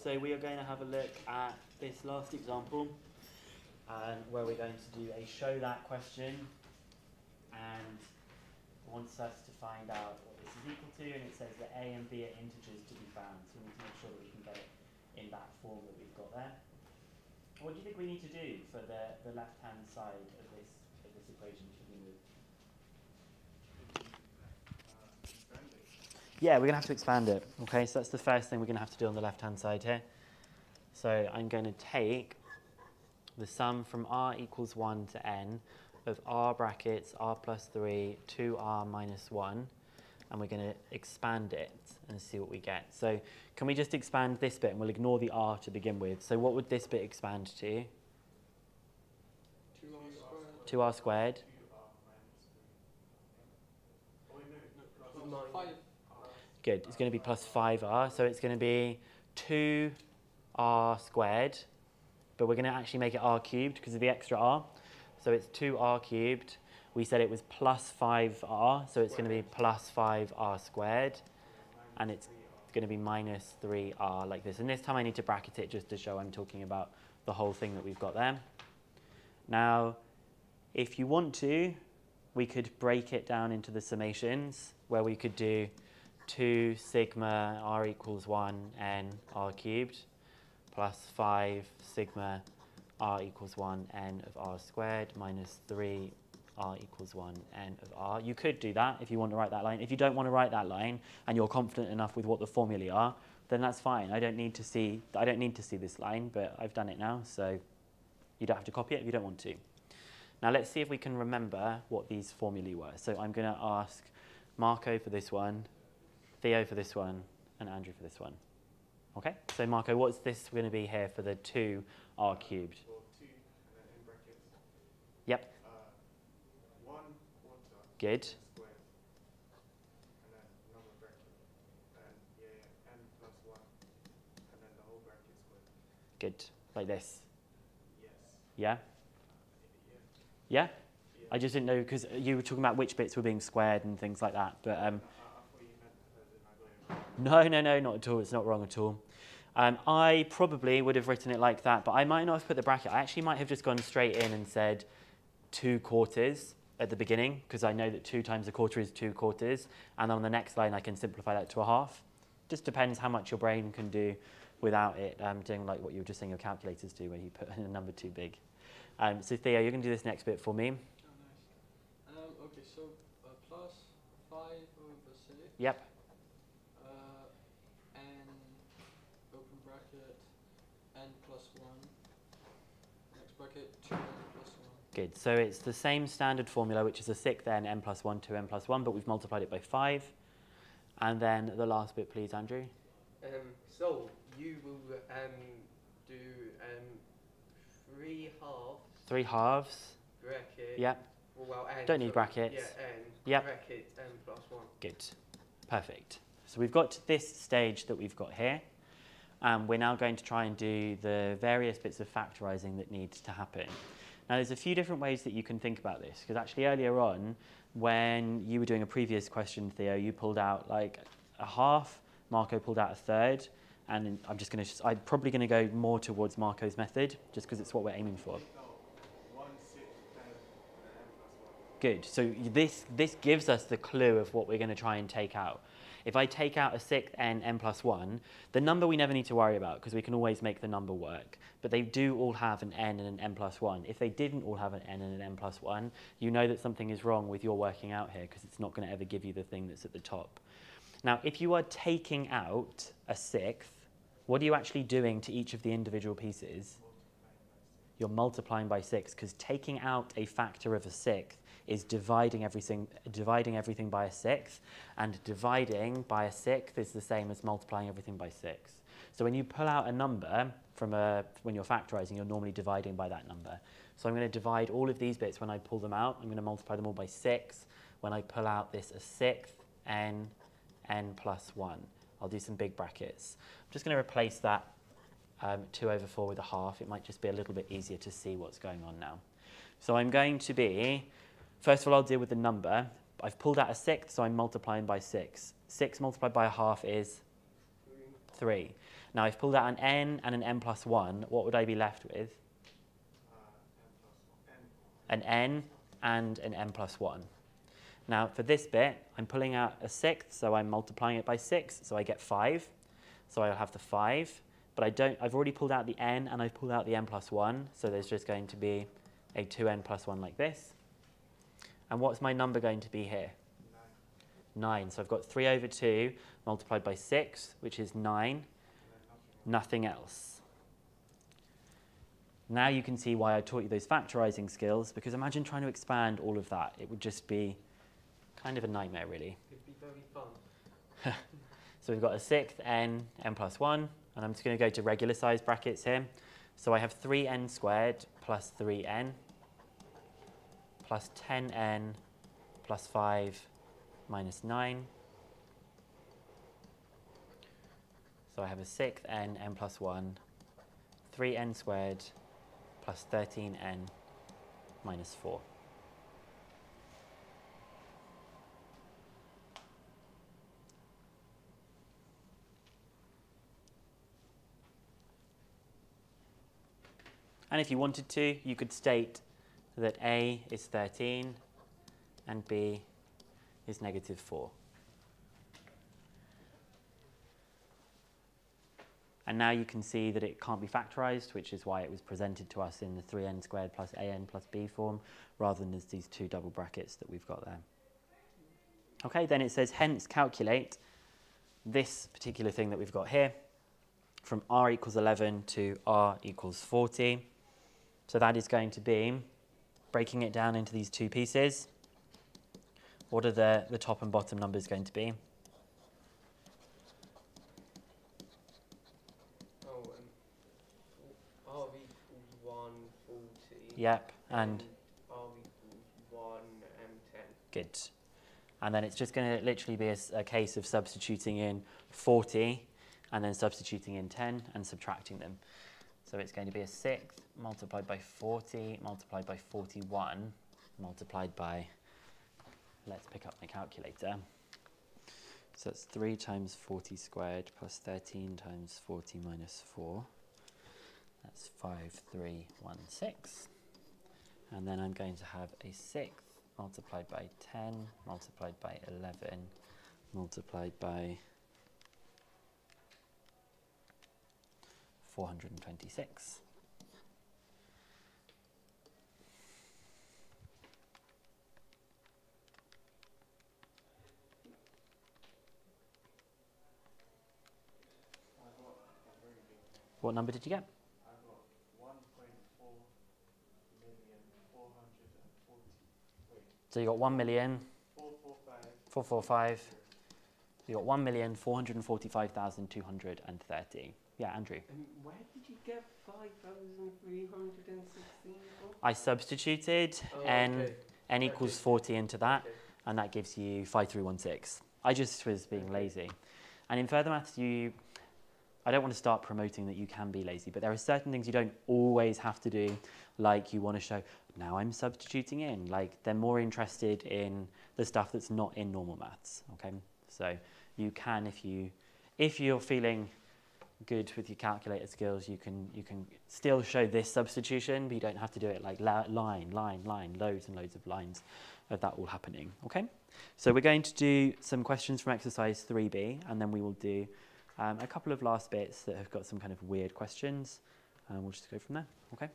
So we are going to have a look at this last example, and where we're going to do a show that question, and wants us to find out what this is equal to, and it says that a and b are integers to be found. So we need to make sure that we can get it in that form that we've got there. What do you think we need to do for the, the left-hand side of this of this equation to begin with? Yeah, we're going to have to expand it. Okay, so that's the first thing we're going to have to do on the left-hand side here. So I'm going to take the sum from r equals 1 to n of r brackets r plus 3 to r minus 1, and we're going to expand it and see what we get. So can we just expand this bit, and we'll ignore the r to begin with. So what would this bit expand to? 2r squared. Good. It's going to be plus 5r. So it's going to be 2r squared. But we're going to actually make it r cubed because of the extra r. So it's 2r cubed. We said it was plus 5r. So it's going to be plus 5r squared. And it's going to be minus 3r like this. And this time I need to bracket it just to show I'm talking about the whole thing that we've got there. Now, if you want to, we could break it down into the summations where we could do 2 sigma r equals 1 n r cubed plus 5 sigma r equals 1 n of r squared minus 3 r equals 1 n of r. You could do that if you want to write that line. If you don't want to write that line and you're confident enough with what the formulae are, then that's fine. I don't need to see I don't need to see this line, but I've done it now, so you don't have to copy it if you don't want to. Now let's see if we can remember what these formulae were. So I'm going to ask Marco for this one, Theo for this one, and Andrew for this one. Okay, so Marco, what's this going to be here for the 2 r cubed? Two, and then in brackets, Yep, uh, good. squared, and then another bracket, and yeah, yeah, n plus one, and then the whole bracket squared. Good, like this. Yes. Yeah? Yeah. Yeah? I just didn't know because you were talking about which bits were being squared and things like that. But um, I, I thought you meant as in I got it wrong. No, no, no, not at all. It's not wrong at all. Um, I probably would have written it like that, but I might not have put the bracket. I actually might have just gone straight in and said two quarters at the beginning because I know that two times a quarter is two quarters. And on the next line, I can simplify that to a half. Just depends how much your brain can do without it um, doing like what you were just saying your calculators do, where you put in a number too big. Um, so Theo, you're going to do this next bit for me. Oh, nice. Um, okay, so uh, plus 5 over 6. Yep. Uh, n, open bracket, n plus 1. Next bracket, 2n plus 1. Good. So it's the same standard formula, which is a sixth n, n plus 1 to n plus 1, but we've multiplied it by 5. And then the last bit, please, Andrew. Um, so you will um, do um, three halves 3 halves. bracket. Yep. Well, well, n, Don't need sorry. brackets. Yeah, n. Yep. Bracket n plus one. Good. Perfect. So we've got to this stage that we've got here. And we're now going to try and do the various bits of factorizing that need to happen. Now, there's a few different ways that you can think about this, because actually earlier on, when you were doing a previous question, Theo, you pulled out like a half, Marco pulled out a third, and I'm just going to, I'm probably going to go more towards Marco's method, just because it's what we're aiming for. Good. So this, this gives us the clue of what we're going to try and take out. If I take out a sixth n, n plus 1, the number we never need to worry about because we can always make the number work. But they do all have an n and an n plus 1. If they didn't all have an n and an n plus 1, you know that something is wrong with your working out here because it's not going to ever give you the thing that's at the top. Now, if you are taking out a sixth, what are you actually doing to each of the individual pieces? You're multiplying by six because taking out a factor of a sixth is dividing everything, dividing everything by a sixth, and dividing by a sixth is the same as multiplying everything by six. So when you pull out a number from a, when you're factorizing, you're normally dividing by that number. So I'm going to divide all of these bits when I pull them out. I'm going to multiply them all by six. When I pull out this a sixth, n, n plus one. I'll do some big brackets. I'm just going to replace that um, 2 over 4 with a half. It might just be a little bit easier to see what's going on now. So I'm going to be, first of all, I'll deal with the number. I've pulled out a sixth, so I'm multiplying by 6. 6 multiplied by a half is 3. Now I've pulled out an n and an n plus 1. What would I be left with? Uh, n plus one. N. An n and an n plus 1. Now for this bit, I'm pulling out a sixth, so I'm multiplying it by 6, so I get 5. So I'll have the 5. But I don't, I've already pulled out the n and I've pulled out the n plus 1, so there's just going to be a 2n plus 1 like this. And what's my number going to be here? Nine. 9. So I've got 3 over 2 multiplied by 6, which is 9. Nothing. nothing else. Now you can see why I taught you those factorizing skills, because imagine trying to expand all of that. It would just be kind of a nightmare, really. It'd be very fun. So we've got a sixth n, n plus 1, and I'm just going to go to regular size brackets here. So I have 3n squared plus 3n plus 10n plus 5 minus 9. So I have a sixth n, n plus 1, 3n squared plus 13n minus 4. And if you wanted to, you could state that A is 13 and B is negative 4. And now you can see that it can't be factorized, which is why it was presented to us in the 3n squared plus an plus b form, rather than as these two double brackets that we've got there. Okay, then it says hence calculate this particular thing that we've got here from r equals 11 to r equals 40. So that is going to be, breaking it down into these two pieces, what are the, the top and bottom numbers going to be? Oh, um, r equals 140. Yep, and r equals 1 and 10. good. And then it's just going to literally be a case of substituting in 40 and then substituting in 10 and subtracting them. So it's going to be a sixth multiplied by 40 multiplied by 41 multiplied by, let's pick up my calculator. So that's 3 times 40 squared plus 13 times 40 minus 4. That's 5316. And then I'm going to have a sixth multiplied by 10 multiplied by 11 multiplied by 426. I got a very big. What number did you get? So you got 1 million four four five. 445. So you got 1 million 445,230. Yeah, Andrew. And where did you get 5,316? I substituted Oh, n okay. n equals 40 into that, Okay. and that gives you 5316. I just was being lazy. And in further maths, you, I don't want to start promoting that you can be lazy, but there are certain things you don't always have to do, like you want to show, now I'm substituting in. Like they're more interested in the stuff that's not in normal maths, okay? So you can, if you, if you're feeling good with your calculator skills, you can, you can still show this substitution, but you don't have to do it like line, line, line, loads and loads of lines of that all happening, okay? So we're going to do some questions from exercise 3b, and then we will do um, a couple of last bits that have got some kind of weird questions, and we'll just go from there, okay?